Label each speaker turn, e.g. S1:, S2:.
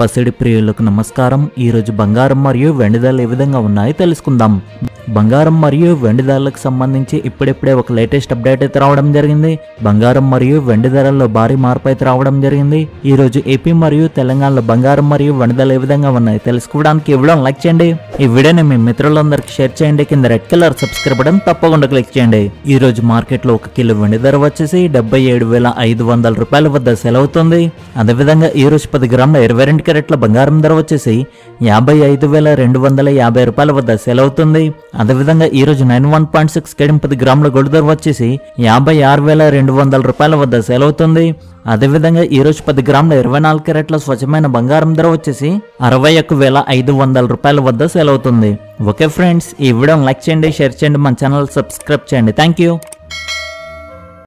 S1: పసిడి ప్రియులకు నమస్కారం. ఈరోజు బంగారం మరియు వెండి ధరలు ఏ విధంగా ఉన్నాయో తెలుసుకుందాం. బంగారం మరియు వెండి ధరలకు సంబంధించి ఇప్పుడిప్పుడే ఒక లేటెస్ట్ అప్డేట్ అయితే రావడం జరిగింది. బంగారం మరియు వెండి ధరల్లో భారీ మార్పు అయితే రావడం జరిగింది. ఈ రోజు ఏపీ మరియు తెలంగాణలో బంగారం మరియు వెండి ధరలు ఏ విధంగా ఉన్నాయి తెలుసుకోవడానికి ఇవ్వడం లైక్ చేయండి. ఈ వీడియోని మీ మిత్రులందరికీ షేర్ చేయండి. కింద రెడ్ కలర్ సబ్స్క్రైబ్ బటన్ తప్పకుండా క్లిక్ చేయండి. ఈ రోజు మార్కెట్లో ఒక కిలో వెండి ధర వచ్చేసి డెబ్బై ఏడు వేల ఐదు వందల రూపాయల వద్ద సెలవుతుంది అదేవిధంగా ఈ రోజు పది గ్రాముల ఇరవై రెండు కెరెట్ల బంగారం ధర వచ్చేసి యాభై ఐదు వేల రెండు వందల యాభై రూపాయల వద్ద సెలవుతుంది అదేవిధంగా ఈరోజు నైన్ వన్ పాయింట్ సిక్స్ కేడం పది గ్రాముల గోల్డ్ ధర వచ్చేసి యాభై ఆరు వేల రెండు వందల రూపాయల వద్ద సేల్ అవుతుంది. అదేవిధంగా ఈరోజు పది గ్రాముల ఇరవై నాలుగు క్యారెట్ల స్వచ్ఛమైన బంగారం ధర వచ్చేసి అరవై ఒక్క వేల ఐదు వందల రూపాయల వద్ద సేల్ అవుతుంది. ఓకే ఫ్రెండ్స్ ఈ వీడియోని లైక్ చేయండి షేర్ చేయండి మన ఛానల్ సబ్స్క్రైబ్ చేయండి. Thank you.